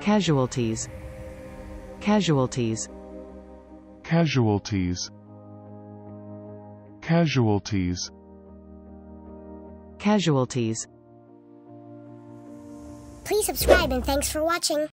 Casualties. Casualties. Casualties. Casualties. Casualties. Please subscribe and thanks for watching.